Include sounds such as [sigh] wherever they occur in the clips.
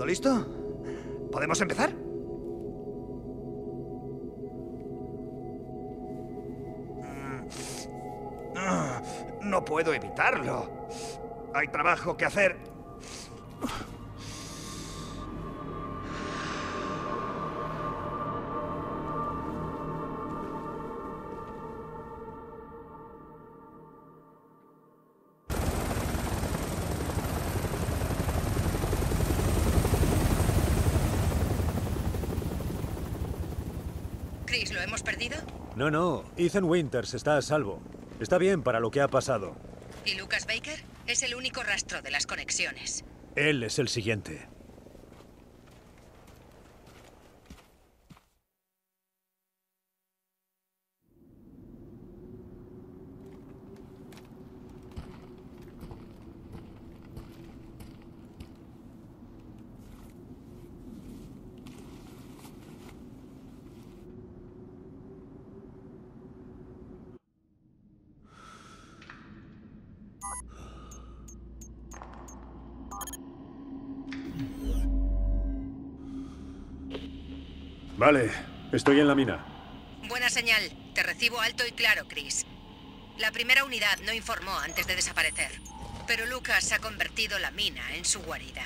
¿Todo listo? ¿Podemos empezar? Mm. No puedo evitarlo. Hay trabajo que hacer. Chris, ¿lo hemos perdido? No, no. Ethan Winters está a salvo. Está bien para lo que ha pasado. ¿Y Lucas Baker? Es el único rastro de las conexiones. Él es el siguiente. Vale, estoy en la mina. Buena señal. Te recibo alto y claro, Chris. La primera unidad no informó antes de desaparecer. Pero Lucas ha convertido la mina en su guarida.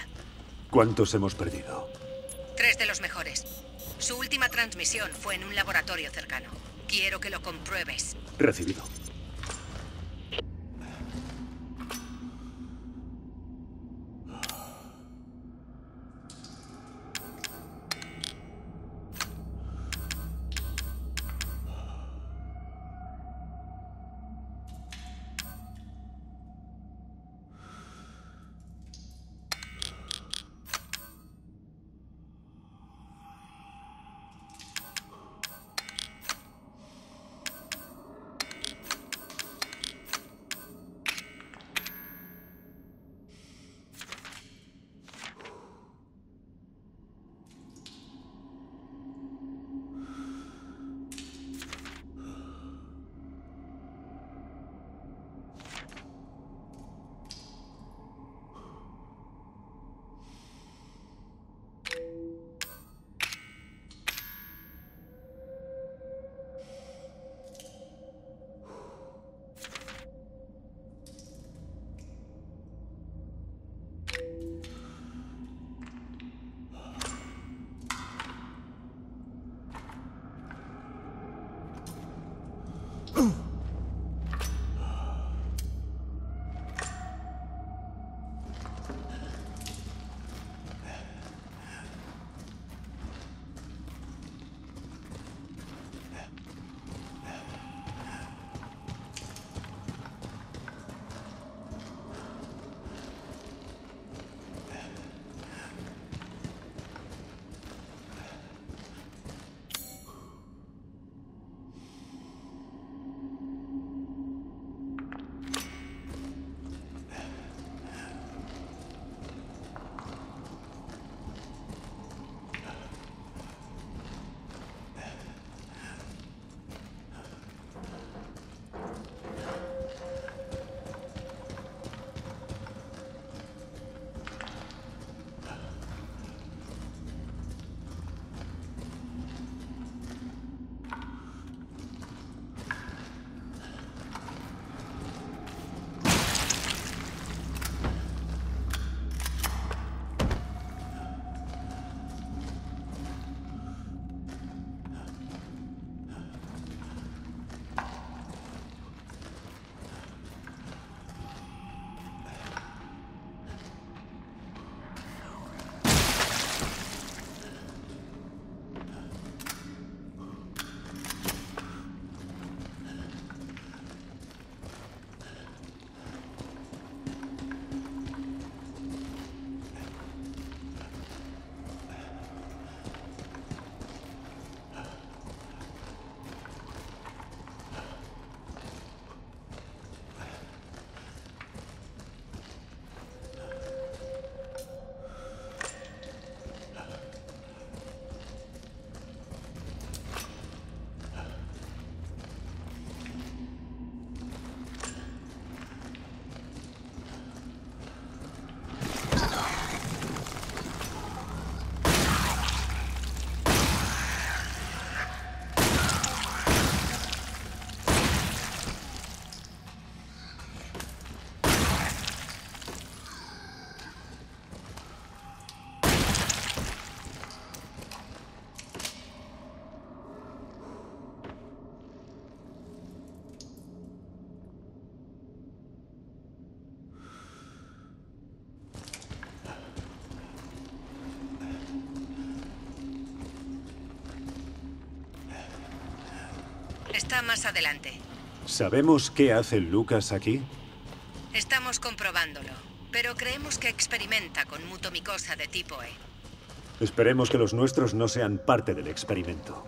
¿Cuántos hemos perdido? Tres de los mejores. Su última transmisión fue en un laboratorio cercano. Quiero que lo compruebes. Recibido. Está más adelante. ¿Sabemos qué hace Lucas aquí? Estamos comprobándolo, pero creemos que experimenta con mutomicosa de tipo E. Esperemos que los nuestros no sean parte del experimento.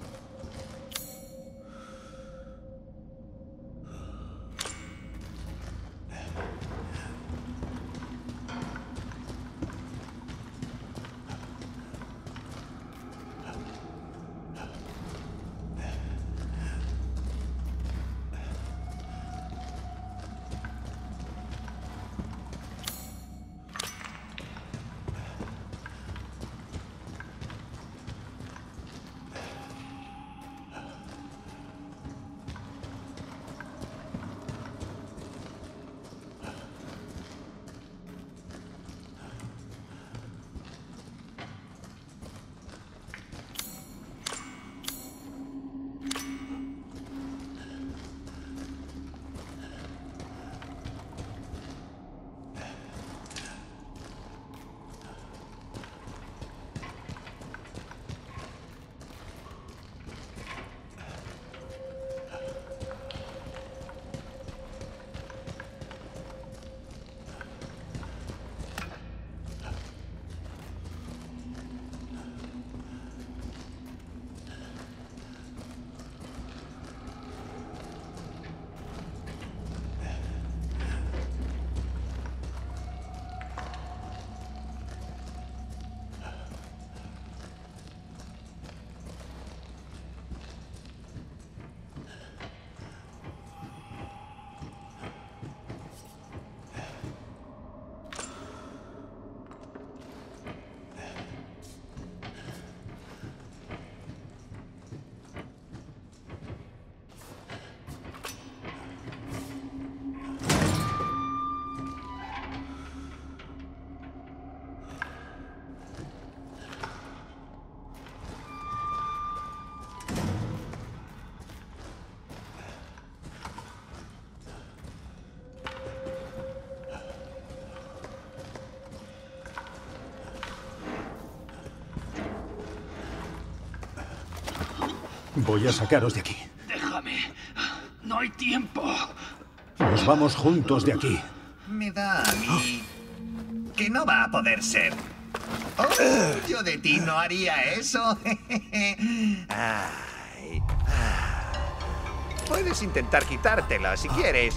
Voy a sacaros de aquí. Déjame. No hay tiempo. Nos vamos juntos de aquí. Me da a mí que no va a poder ser. Oh, yo de ti no haría eso. [laughs] Ay. Puedes intentar quitártela si quieres,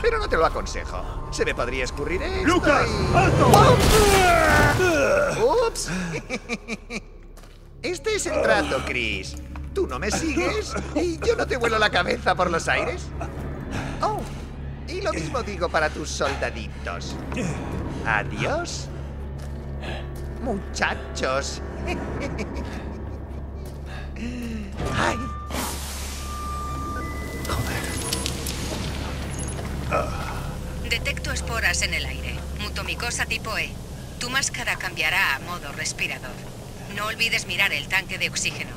pero no te lo aconsejo. Se me podría escurrir esto ¡Lucas! y- ¡Alto! ¡Ups! [laughs] Este es el trato, Chris. Tú no me sigues y yo no te vuelo la cabeza por los aires. Oh, y lo mismo digo para tus soldaditos. Adiós. Muchachos. Ay, Detecto esporas en el aire. Mutomicosa tipo E. Tu máscara cambiará a modo respirador. No olvides mirar el tanque de oxígeno.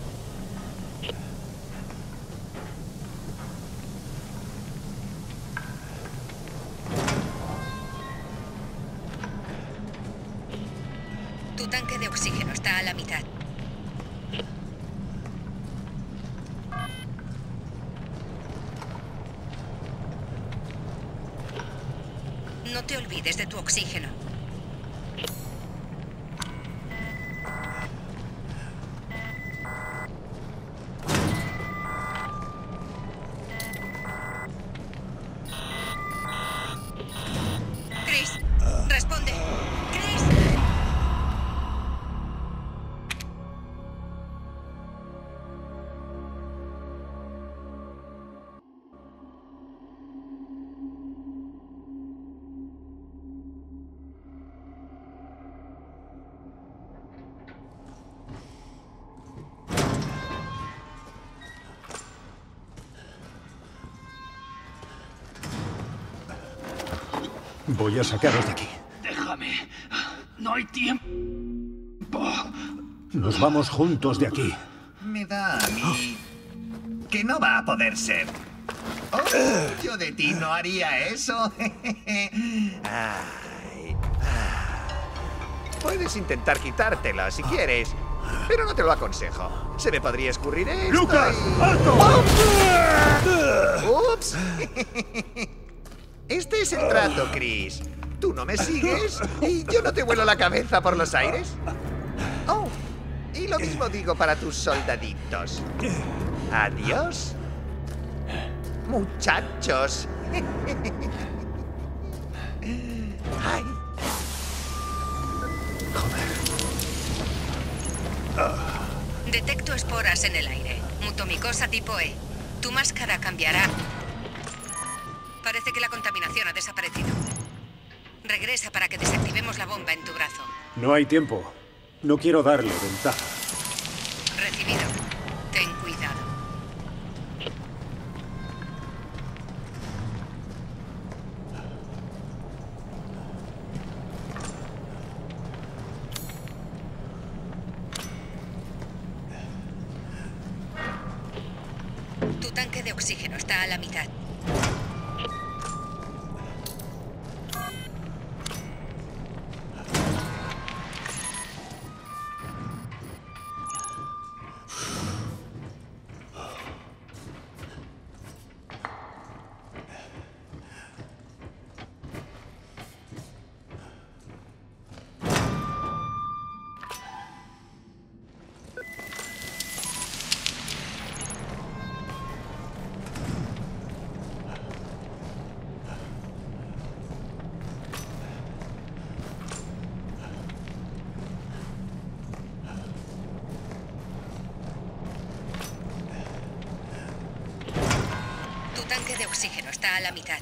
Voy a sacaros de aquí. Déjame. No hay tiempo. Nos vamos juntos de aquí. me da a mí que no va a poder ser. Oh, yo de ti no haría eso. [laughs] Ay. Puedes intentar quitártela si quieres, pero no te lo aconsejo. Se me podría escurrir esto ¡Lucas! y- ¡Alto! ¡Ups! [laughs] Este es el trato, Chris. Tú no me sigues y yo no te vuelo la cabeza por los aires. Oh, y lo mismo digo para tus soldaditos. Adiós. Muchachos. [laughs] Ay. Detecto esporas en el aire. Mutomicosa tipo E. Tu máscara cambiará. Parece que la contaminación ha desaparecido. Regresa para que desactivemos la bomba en tu brazo. No hay tiempo. No quiero darle ventaja. Recibido. Tanque de oxígeno está a la mitad.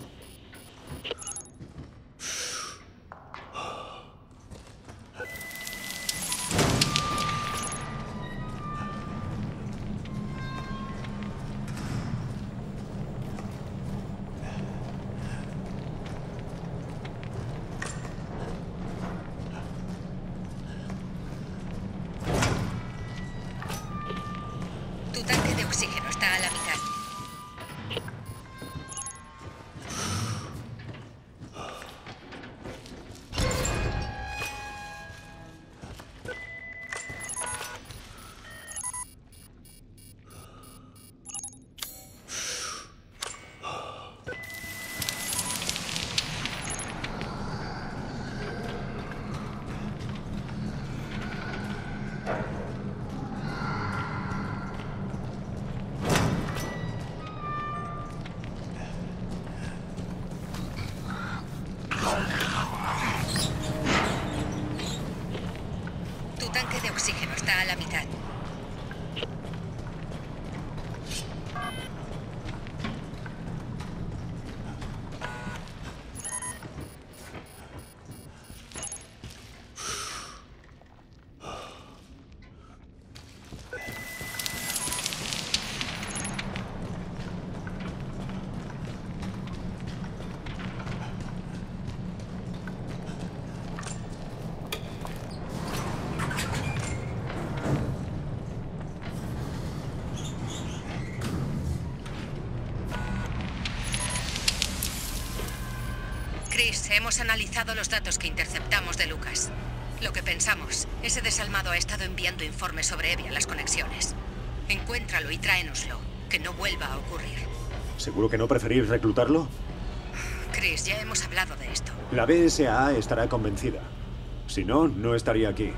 Chris, hemos analizado los datos que interceptamos de Lucas. Lo que pensamos, ese desalmado ha estado enviando informes sobre Evie en las conexiones. Encuéntralo y tráenoslo. Que no vuelva a ocurrir. ¿Seguro que no preferís reclutarlo? Chris, ya hemos hablado de esto. La BSAA estará convencida. Si no, no estaría aquí.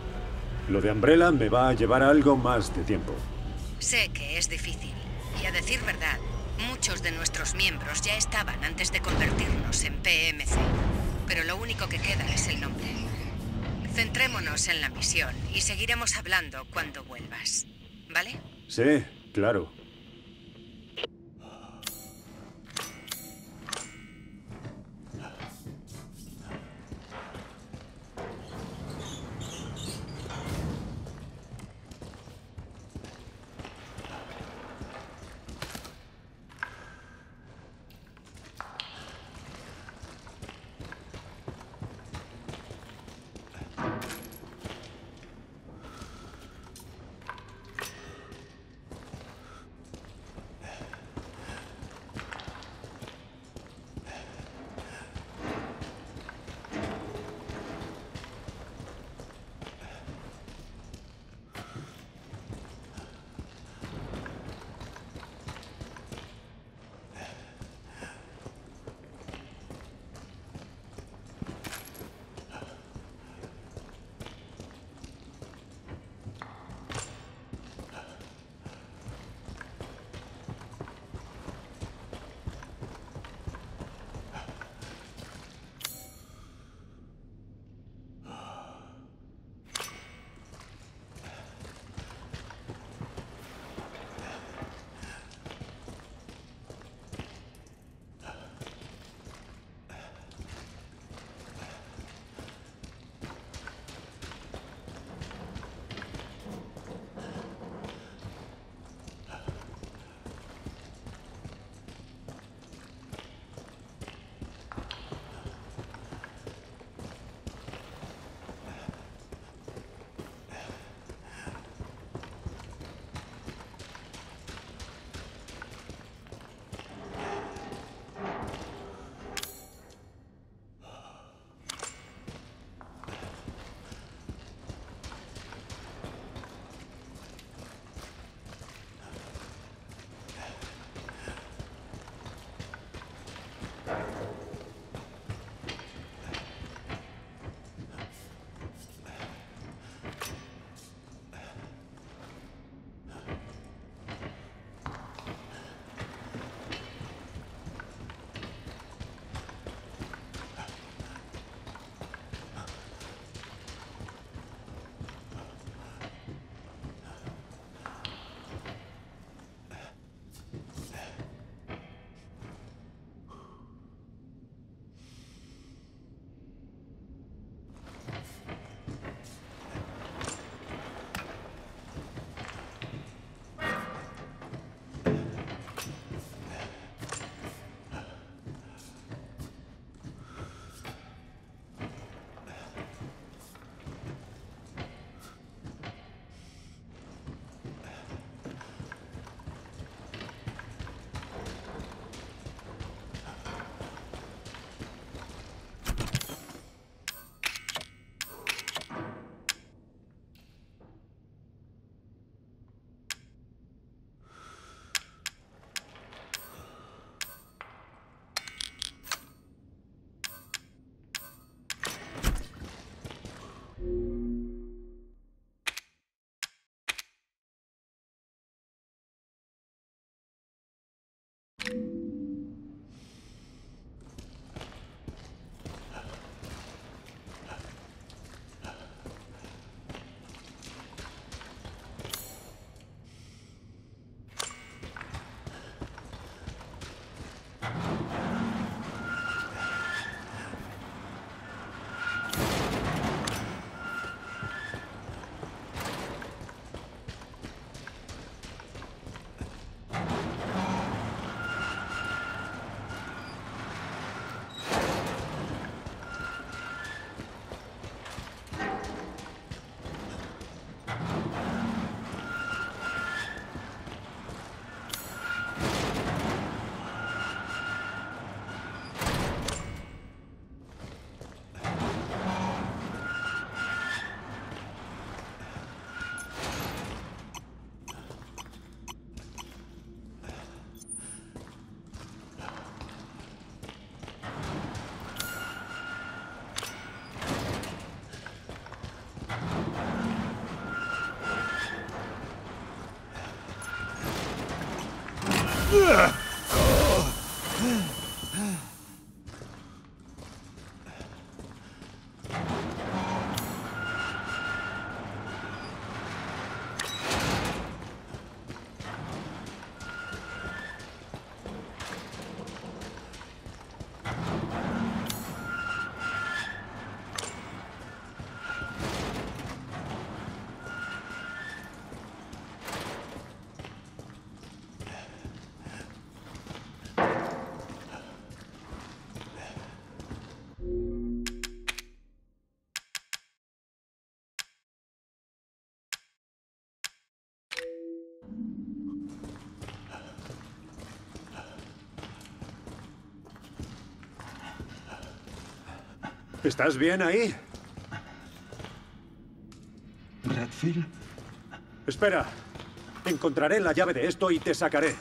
Lo de Umbrella me va a llevar algo más de tiempo. Sé que es difícil. Y a decir verdad, muchos de nuestros miembros ya estaban antes de convertirnos en PMC. Pero lo único que queda es el nombre. Centrémonos en la misión y seguiremos hablando cuando vuelvas. ¿Vale? Sí, claro. Ugh. ¿Estás bien ahí? Redfield. Espera. Encontraré la llave de esto y te sacaré.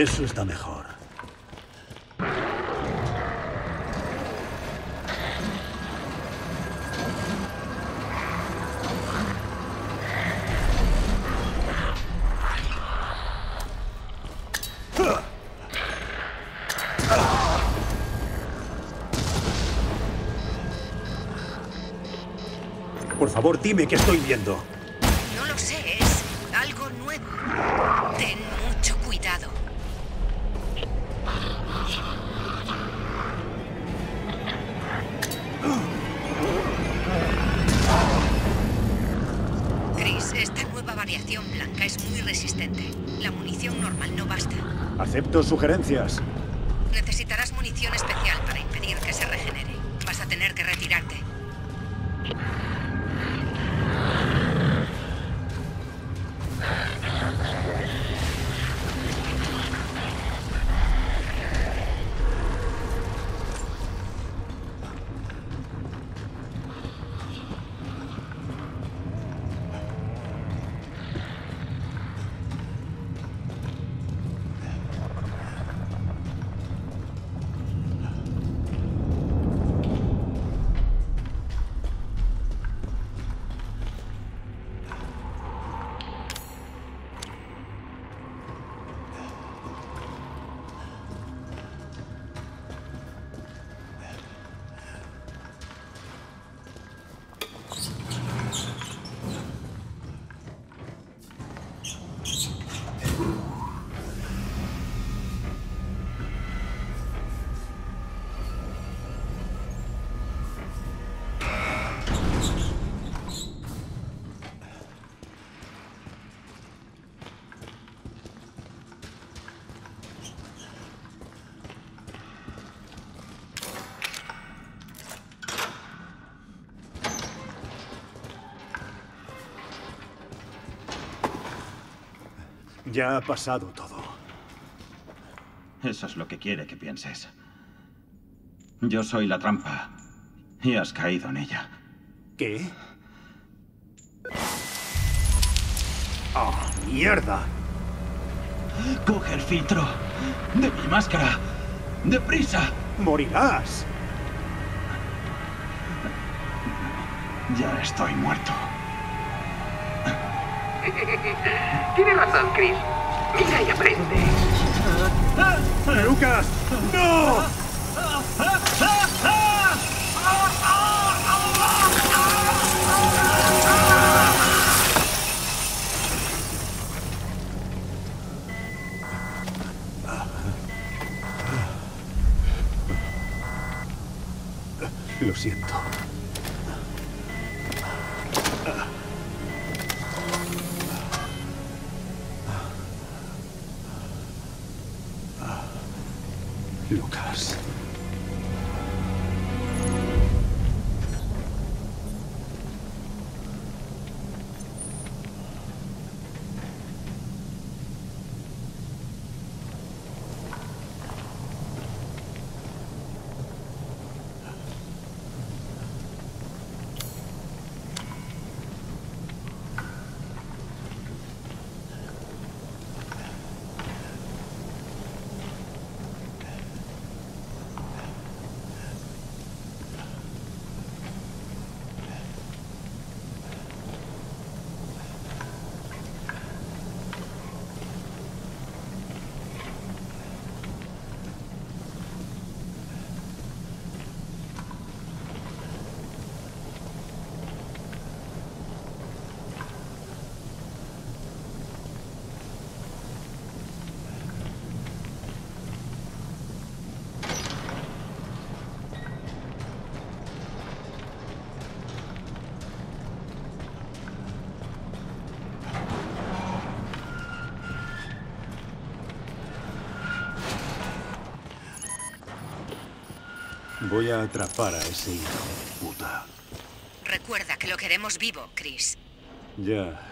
Eso está mejor. Por favor, dime qué estoy viendo. Acepto sugerencias. Ya ha pasado todo. Eso es lo que quiere que pienses. Yo soy la trampa. Y has caído en ella. ¿Qué? ¡Oh, mierda! Coge el filtro. De mi máscara. ¡Deprisa! ¡Morirás! Ya estoy muerto. [laughs] Tiene razón, Chris. Mira y aprende. ¡Lucas! ¡No! Voy a atrapar a ese hijo de puta. Recuerda que lo queremos vivo, Chris. Ya.